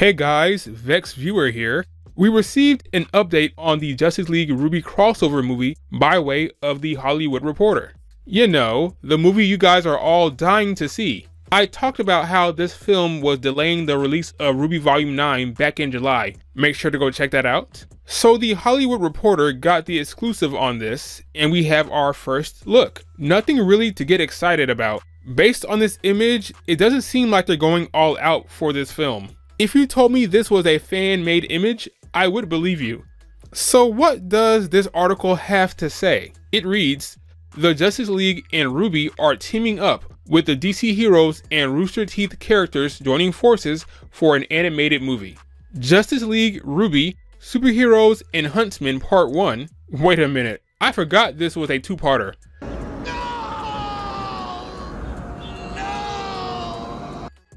Hey guys, Vexed Viewer here. We received an update on the Justice League RWBY crossover movie by way of the Hollywood Reporter. You know, the movie you guys are all dying to see. I talked about how this film was delaying the release of RWBY Volume 9 back in July. Make sure to go check that out. So the Hollywood Reporter got the exclusive on this, and we have our first look. Nothing really to get excited about. Based on this image, it doesn't seem like they're going all out for this film. If you told me this was a fan-made image, I would believe you. So what does this article have to say? It reads, The Justice League and RWBY are teaming up with the DC Heroes and Rooster Teeth characters joining forces for an animated movie. Justice League RWBY, Superheroes and Huntsmen Part 1. Wait a minute, I forgot this was a two-parter.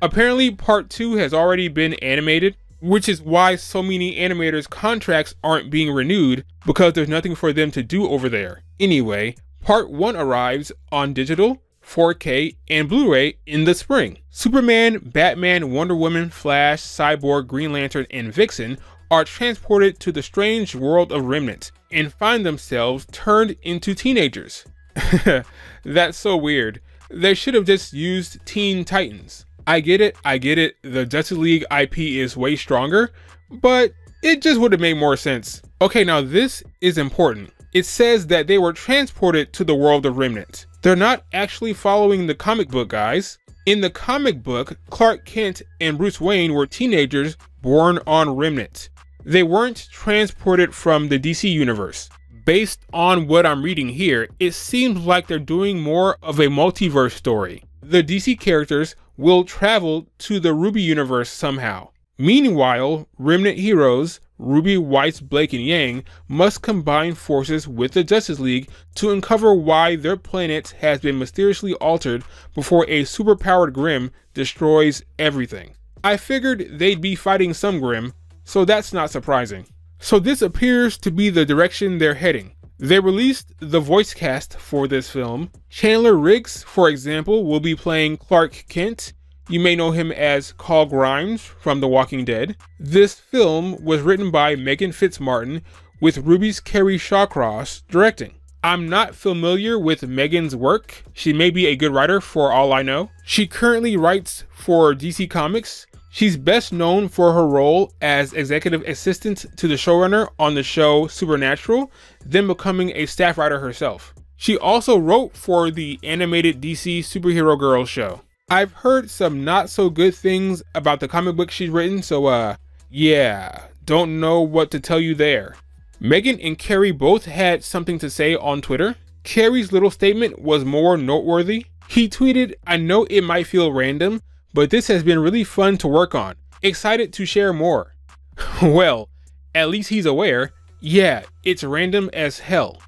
Apparently, part 2 has already been animated, which is why so many animators' contracts aren't being renewed because there's nothing for them to do over there. Anyway, part 1 arrives on digital, 4K, and Blu-ray in the spring. Superman, Batman, Wonder Woman, Flash, Cyborg, Green Lantern, and Vixen are transported to the strange world of Remnant and find themselves turned into teenagers. That's so weird. They should have just used Teen Titans. I get it, I get it, the Justice League IP is way stronger, but it just would have made more sense. Okay, now this is important. It says that they were transported to the world of Remnant. They're not actually following the comic book, guys. In the comic book, Clark Kent and Bruce Wayne were teenagers born on Remnant. They weren't transported from the DC universe. Based on what I'm reading here, it seems like they're doing more of a multiverse story. The DC characters will travel to the RWBY universe somehow. Meanwhile, Remnant heroes, Ruby, Weiss, Blake, and Yang must combine forces with the Justice League to uncover why their planet has been mysteriously altered before a superpowered Grimm destroys everything. I figured they'd be fighting some Grimm, so that's not surprising. So this appears to be the direction they're heading. They released the voice cast for this film. Chandler Riggs, for example, will be playing Clark Kent. You may know him as Carl Grimes from The Walking Dead. This film was written by Megan Fitzmartin with RWBY's Kerry Shawcross directing. I'm not familiar with Megan's work. She may be a good writer for all I know. She currently writes for DC Comics She's best known for her role as executive assistant to the showrunner on the show Supernatural, then becoming a staff writer herself. She also wrote for the animated DC Superhero Girls show. I've heard some not so good things about the comic book she's written, so uh, yeah, don't know what to tell you there. Megan and Kerry both had something to say on Twitter. Kerry's little statement was more noteworthy. He tweeted, I know it might feel random, but this has been really fun to work on. Excited to share more. well, at least he's aware. Yeah, it's random as hell.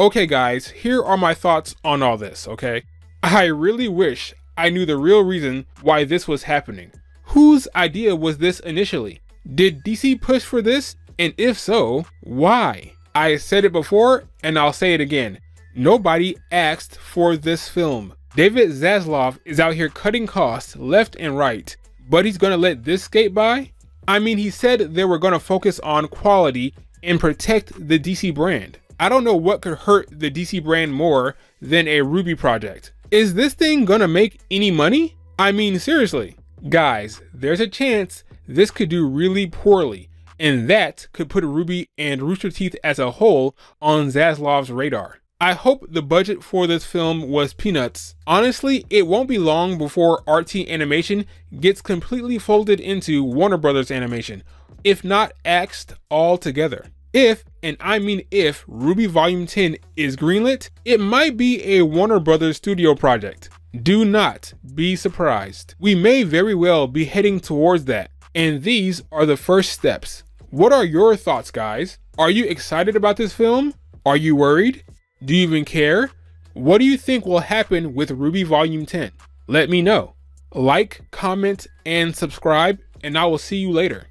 Okay guys, here are my thoughts on all this, okay? I really wish I knew the real reason why this was happening. Whose idea was this initially? Did DC push for this? And if so, why? I said it before and I'll say it again. Nobody asked for this film. David Zaslav is out here cutting costs left and right, but he's gonna let this skate by? I mean, he said they were gonna focus on quality and protect the DC brand. I don't know what could hurt the DC brand more than a RWBY project. Is this thing gonna make any money? I mean, seriously. Guys, there's a chance this could do really poorly, and that could put RWBY and Rooster Teeth as a whole on Zaslav's radar. I hope the budget for this film was peanuts. Honestly, it won't be long before RT Animation gets completely folded into Warner Brothers Animation, if not axed altogether. If, and I mean if, RWBY Volume 10 is greenlit, it might be a Warner Brothers studio project. Do not be surprised. We may very well be heading towards that, and these are the first steps. What are your thoughts, guys? Are you excited about this film? Are you worried? Do you even care? What do you think will happen with RWBY Volume 10? Let me know. Like, comment, and subscribe, and I will see you later.